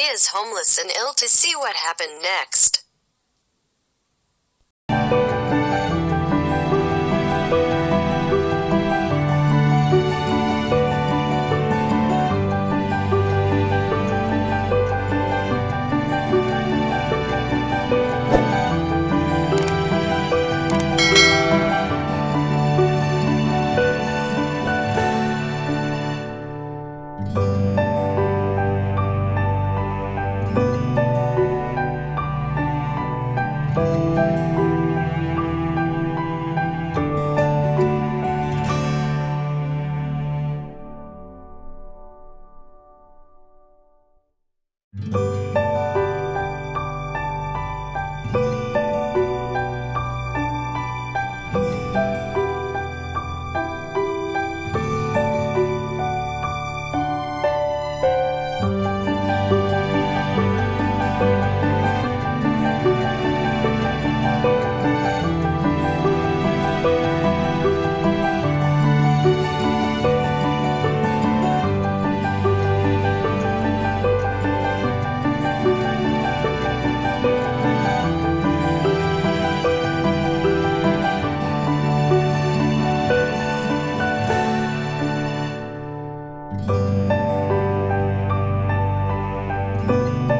She is homeless and ill to see what happened next. you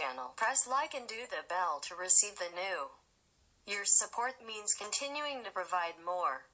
Channel. Press like and do the bell to receive the new. Your support means continuing to provide more.